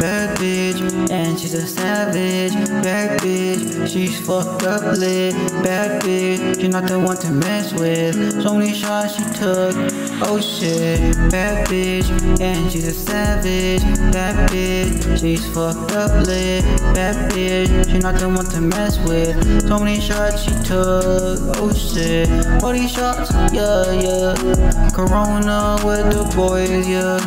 bad bitch And she's a savage, bad bitch. She's fucked up lit, bad bitch. She's not the one to mess with. So many shots she took. Oh shit, bad bitch. And she's a savage, bad bitch. She's fucked up lit, bad bitch. She's not the one to mess with. So many shots she took. Oh shit, all these shots, yeah, yeah. Corona with the boys, yeah.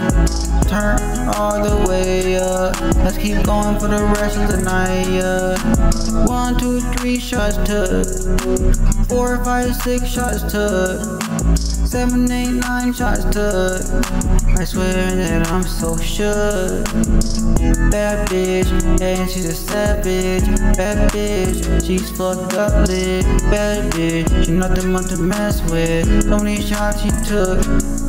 Turn all the way up. Let's keep going for the rest of the night, yeah. One, two, three shots took. Four, five, six shots took. Seven, eight, nine shots took. I swear that I'm so shook. Bad bitch, and she's a savage. Bad bitch, she's fucked up lit. Bad bitch, she's not the one to mess with. So many shots she took.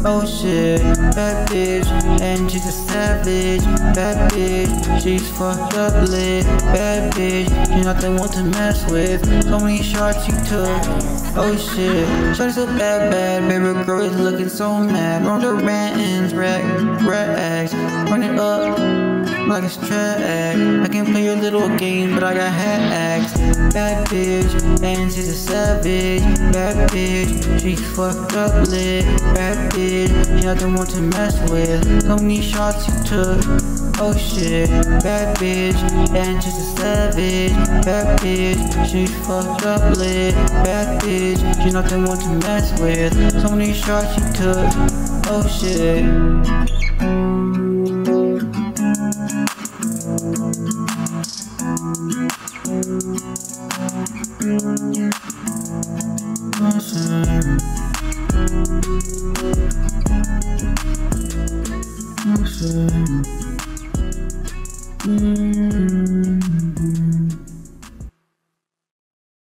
Oh shit, bad bitch, and she's a savage. Bad bitch, she's fucked up lit. Bad bitch, she's not the one to mess with. So many shots she took. Oh shit, shawty's so bad, bad. Baby girl is looking so mad. On the rant rack, rags, run it up like it's track. I can play your little game, but I got hacks. Bad bitch, and she's a savage. Bad bitch, she fucked up lit. Bad bitch, she not the one to mess with. So many shots you took. Oh shit, bad bitch, and she's a savage. Bad bitch, she fucked up lit. Bad bitch, she not the one to mess with. So many shots you took. Oh shit. Mm-hmm.